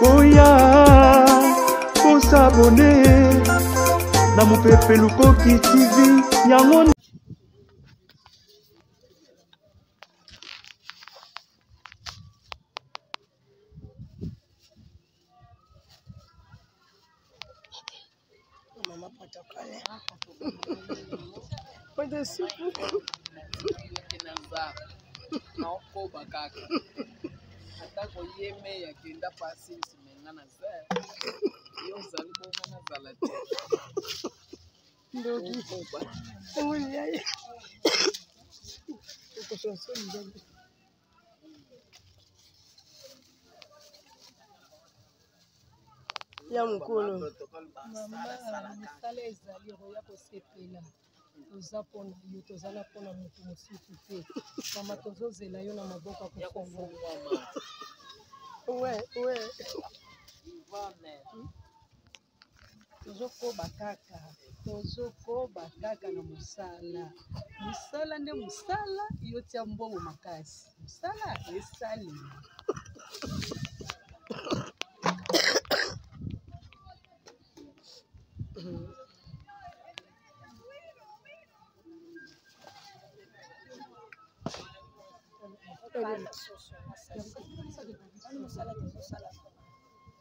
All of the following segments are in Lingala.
boya kosabone na mopepe lukoki tv yango Mama protocole. Pata supu. naokoba kaka atako ye me akenda pasi nsimenga na se yo ozali bongo nazala te ndoki okoba yango liyaye ekosola soni nzambe ya mokolo mosala ezali okoya kosepela toza mpona yo toza na mpona moto mosusu te mama tozozela yo na maboko ya kofongwama ouais ouais tozokoba kaka tozokoba kaka na mosala mosala nde mosala yotia mbongo makasi mosala esalema Thank you.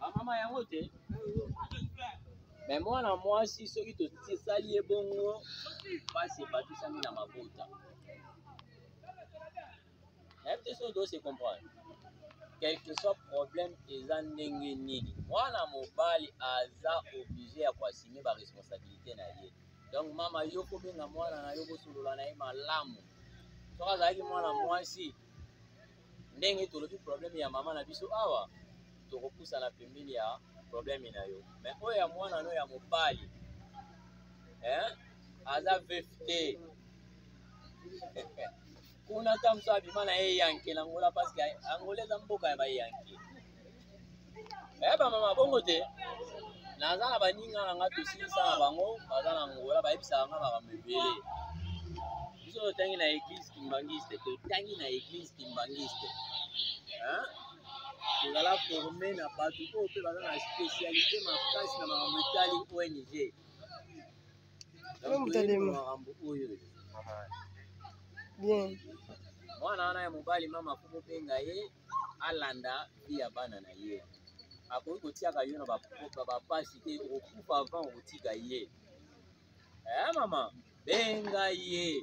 bamama yango te me mwana mwasi soki tosali ye bongo mpasi ebatisami na mabota nayebi te soki tose comprendre quelque soit problème eza ndenge nini mwana mobali aza oblige ya koasime baresponsabilité na ye donc mama yo kobenga mwana na yo kosolola na ye malamu soki azalaki mwana mwasi ndenge tolobi problème ya mama na biso awa tokopusana pembeni ya problème na yo me oyo ya mwana no ya mobali eh? aza vef te kuna ata mosu abima na ye yanke na ngola parceke angola eza mboka ya bayanke eh, bamama bongo te naza na baninga na nga tosilisa na bango baza na ngola bayebisaka nga makambo ebele biso totangi na eglise kimbangiste totangi na eglise kimbangiste tozala forme na bato oyo mpe baza na spécialité makasi na makambo etali ong Yo moto alema. makambo oyo mama Bien. mwana wana ya mobali mama akomobenga ye alanda vi ya bana na ye akoki kotiaka yo na ba- ba- bapasi te okokufa avant okotika ye Eh, mama benga ye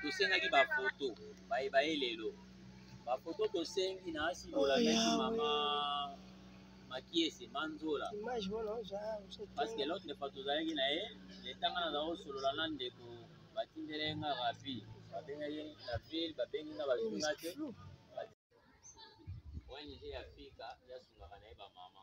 tosengaki bafoto baye baye lelo bafoto tosengi na asibolameki oh, mama makiese manzola parce que l'autre fois tozalaki na ye letanga naza kosolola na ndeko batindele nga rapi babengaki na ville babengi nga bazonga te ong ya fika yasungaka na ye bamama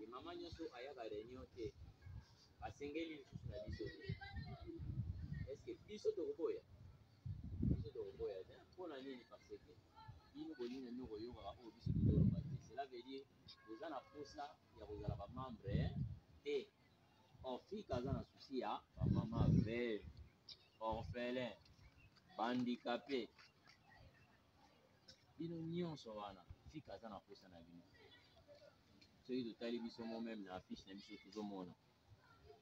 Et maman nyoso ayaka reunion te basengeli lisusu na biso te est ce que biso tokoboya biso tokoboya te mpo na nini parce que bino bolingi nde koyokaka oyo biso tozoloba te cela veut dire boza na mposa ya kozala bamembre te orfik aza na susi ya bamama veve orphelin bandikape bino nyonso wana fika aza na posa na bino soki totali biso mo meme na affiche na biso tozomona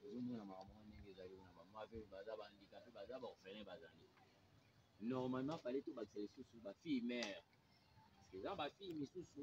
tozomona makambo wana ndenge ezali kuna bamwa mpe baza bandika mpe baza baorphelin bazali normalement fale tobakisa lisusu bafille mare eza bafille misusu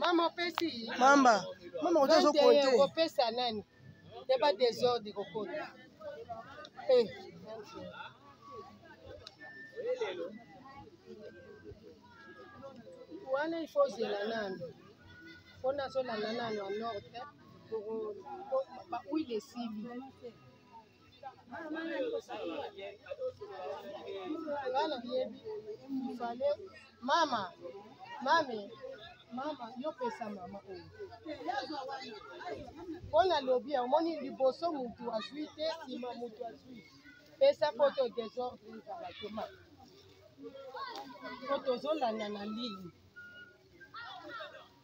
Mama opesi mama mama ozo zo konte opesa nani ya ba desordre kokota eh wana ifo ozela nanu mpo nazolanda nanu ya nord te mpo huile esili Bana biyebi ifale mama mame mama yo pesa mama oyo mpo nalobi omoni liboso motu azwi te nsima motu azwi pesa mpo to desordre ezala te ma mpo tozolanda na lili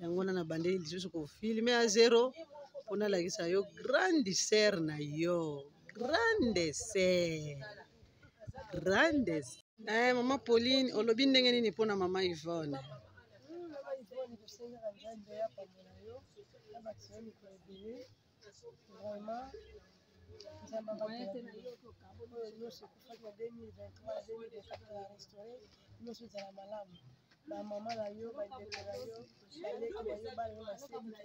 yango na nabandeli lisusu kofilme ya zero mpo nalakisa yo grande sœur na yo grande sœur grande eh, mama pauline olobi ndenge nini mpo na mama ivone Vraiment, nzambe abatela oyo nyonso ekufaki na 2023 ya restaure nyonso ezala malamu bamama na yo bandeko na yo baleki na yo bana yo basepela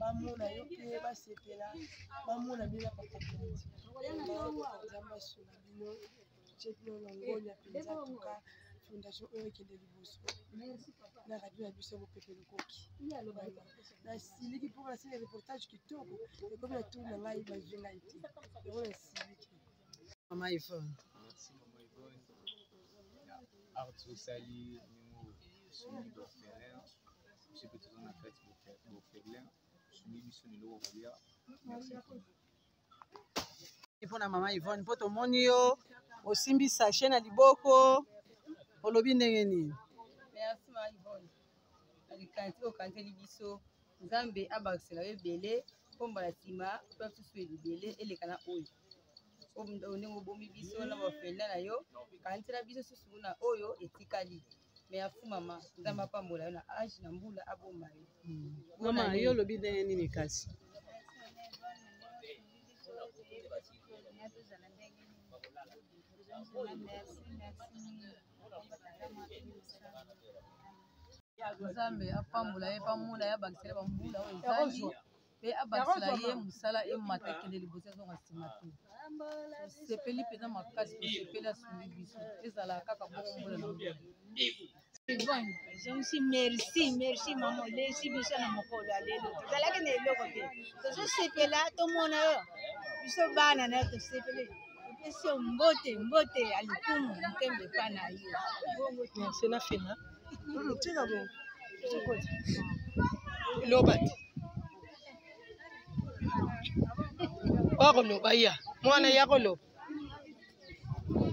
bamona yo mpe basepela bamona bino na papakonzi nzambe asunga bino budget bino longonya mpenza tuka fondation oyo ekende liboso na radio na biso mopepe lokoki nasiliki mpo nasili reportage kitoko ekomi na tour na ngai bazwi ngai te yango nasiliki mama ivone merci mama ivone art osali nimo osuni bofelin biso mpe toza na kati bofelin osuni biso na eloko kolia merci mpo na mama Yvonne mpo tomoni yo osimbi sachet na liboko olobi ndenge nini merci mama Yvonne na likanisi okanteli biso nzambe abakisela yo ebele mpo mbala nsima mpe susu ebele eleka na oyo ndenge obomi biso na bafelina na yo kanisela biso susu na oyo etikali mais afu mama nzambe apambola yo na age na mbula abomba yo hmm. mama yo olobi ndenge nini kasi nzambe apambola ye pamona ye abakisela bambula oyo ezangi mpe abakisela ye mosala emata ekende liboso ezonga nsima te tosepeli mpenza makasi tosepeli asungi biso ezalaka kaka bongo mbula na mbula Bon, zonsi merci merci mama olesi biso na mokolo ya lelo tozalaki na eloko te tozosepela tomona yo biso bana na yo tosepeli topesi yo mbote mbote ya lokumu ntembe epa na yo merci na fina tika bo sokoti loba te bakoloba ya mwana ya koloba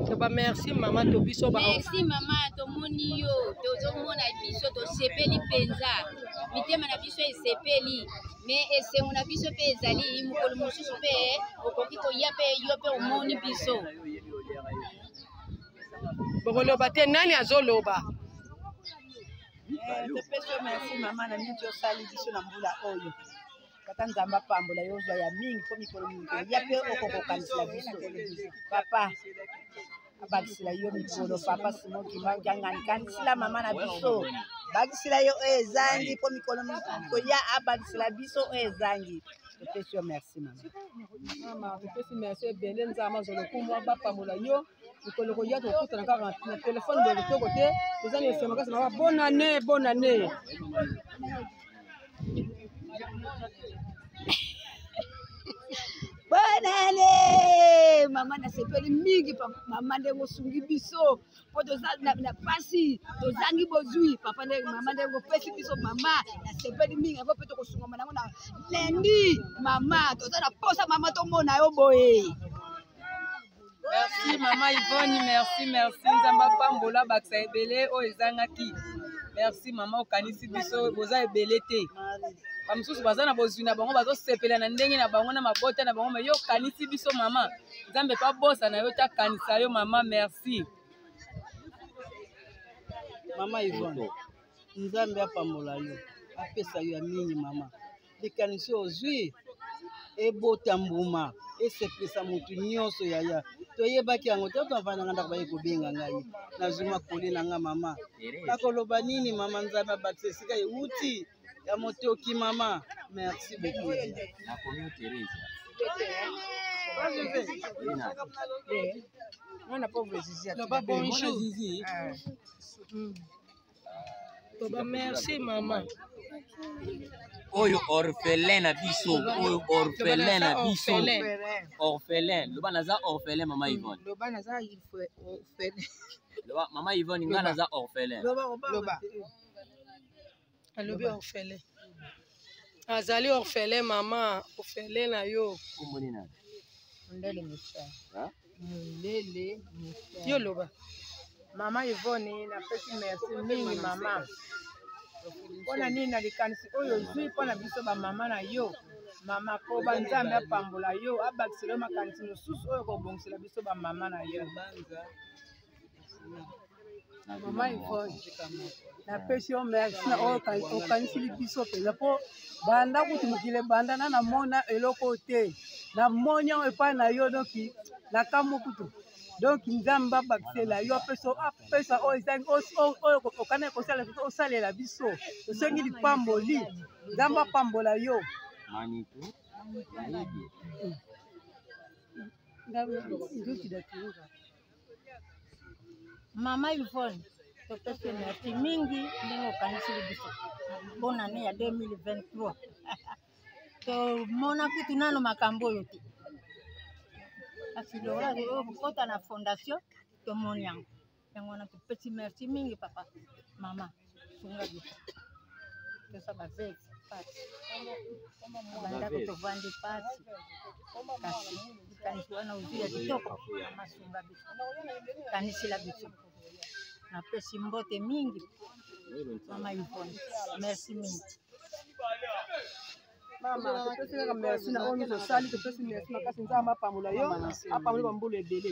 toba merci mama to biso ba merci mama tomoni yo tozomona biso tosepeli mpenza mitema na biso esepeli me esengo na biso mpe ezali mokolo mosusu mpe okoki koya mpe yo mpe omoni biso bokoloba te nani azoloba eh, topesi yo merci mama na mingi osali biso na mbula oyo tata nzambe apambola yo ozwa ya mingi mpo mikolo mikolo ya mpe okokokanisela biso papa abakisela yo mikolo papa simon kimbangi angani kanisila mama na biso bakisela yo oyo ezangi mpo mikolo koya abakisela biso oyo ezangi topesi yo merci mama topesi merci ebele nzambe azolokumu abapambola yo mikolo koya tokokutana kaka na telefone boye kitoko te toza na esengo kasi mama bonne année bonne année bonne année mama nasepeli mingi mama ndenge osungi biso mpo toza na mpasi tozangi bozwi papa nde mama ndenge opesi biso mama nasepeli mingi yango mpe tokosungama nango na lendi mama toza na mposa mama tomona yo boye merci mama ivone merci merci nzambe apambola bakisa ebele oyo ezangaki merci mama okanisi biso boza ebele te bamosusu baza na bozwi na bango bazosepela na ndenge na bango na mabota na bango me yo okanisi biso mama nzambe mpe abosa na yo te akanisa yo mama merci mama ivone nzambe apambola yo apesa yo ya mingi mama likanisi ozwi ebota mbuma esepelisa motu nyonso yaya toyebaki yango te tovananga ndako baye kobenga ngai nazwi makole na ngai mama nakoloba nini mama nzambe abakisa esika euti ya motoki mama merci beaucoup mwana pauvre zizi loba bonjour Baba merci mama. Oyo orphelin na biso, oyo orphelin na biso. Orphelin, loba naza orphelin mama Yvonne. Loba naza orphelin. Loba mama Yvonne nga naza orphelin. Loba loba. Alobi orphelin. azali orfele mama ofele na yo yo loba mama ivone napesi merci mingi mama mpo na nini na likanisi oyo ozwi mpo na biso bamama na yo mama koba nzambe apambola yo abakisela yo makanisi mosusu oyo kobongisela biso bamama na yo mama ivone napesi yo merci na oyo okanisili biso mpenza mpo banda kutu mokili ebanda na namona eloko te namoni yango epai na yo donki nakamwa kutu donc nzambe abakisela yo apesa apesa oyo ezangi oyo okana ekosala biso osalela biso osengi lipamboli nzambe apambola yo nduki daturuka Mama Yvonne, topesi merci mingi ndenge okanisili biso mpo na ne ya 2023 tomona kutu nano makambo oyo te kasi lokola oyo kokota na fondation tomoni yango yango wana topesi merci mingi papa mama sunga biso tosa baveve pasi banda kotovandi pasi kasi likanisi wana ozwi ya kitoko masunga biso kanisila biso napesi mbote mingi mama ivone merci mingi mama topesi kaka merci na oyo nyonso osali topesi merci makasi nzambe apambola yo apambola bambula ebele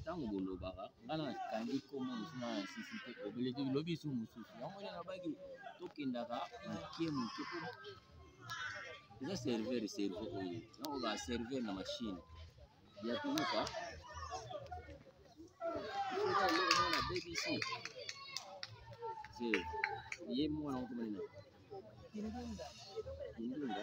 ntango bolobaka ngai nakangi nkombo mosusu na nasisi te obele te lobi su mosusu yango nde nabaki tokendaka moke moke po eza serveur cerveau oyo nakoka serveur na machine ya koluka na bbc ye mwana mokomanina kindunda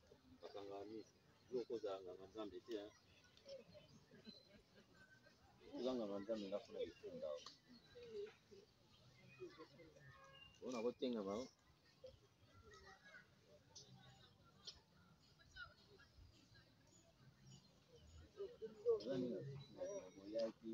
bakangaka miso yo okozala nganga nzambe te hein? oza nganga nzambe nga funa kifunda ona kotenga bango oza nini boyaki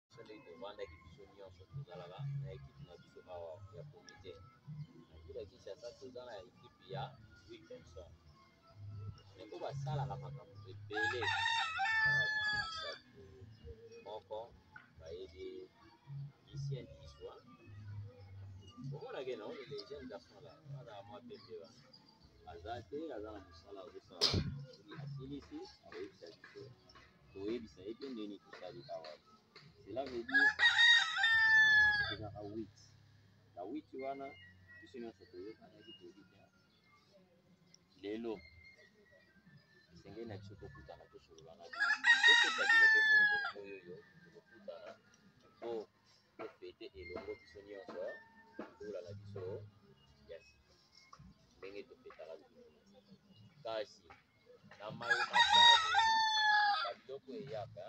Soki tovandaki biso nionso tozalaka na equipe na biso awa ya comite na ville ya Kinshasa, toza na equipe ya 8 personnes mais po basalaka makambo ebele misato moko bayebi Lucien Liswa omonake na oyo les jeunes garçons là wana mwa pembe wana aza te aza na mosala azosala soki asilisi akoyebisa biso Toyebisa ye te ndenge tosali awa. Cela veut dire tozalaka 8 na 8 wana biso nyonso toyokanaki toyebi te lelo esengeli na biso tokutana tosolola na bino topesa bino mpe molobolo oyo oyo tokokutana mpo tofete elongo biso nyonso lola na biso ya sika ndenge tofetaka kasi na mayo matali babiloko eyaka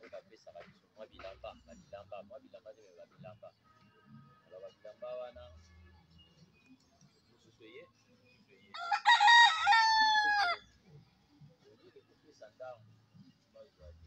oyo bapesaka biso mwa bilamba babilamba mwa bilamba te me babilamba alo babilamba wana mosusu eye mosusu eye ozoke kopesa ntango mazwa te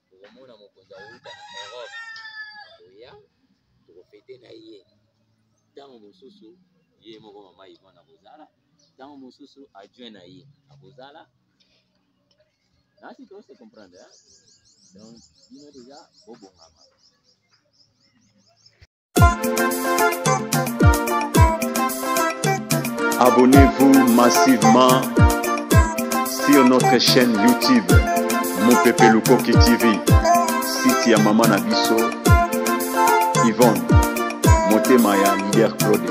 tokomona mokonzi awuta na europe akoya tokofete na ye ntango mosusu ye moko mama ivon akozala ntango mosusu adjoint na ye akozala nasi tose comprendre donc bino deja bobongama Abonnez-vous massivement sur notre chaîne YouTube Mopepe Lukoki TV, site ya mama na biso Yvonne motema ya leader Claude.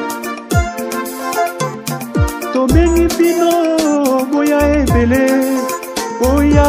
Tobengi bino boya ebele boya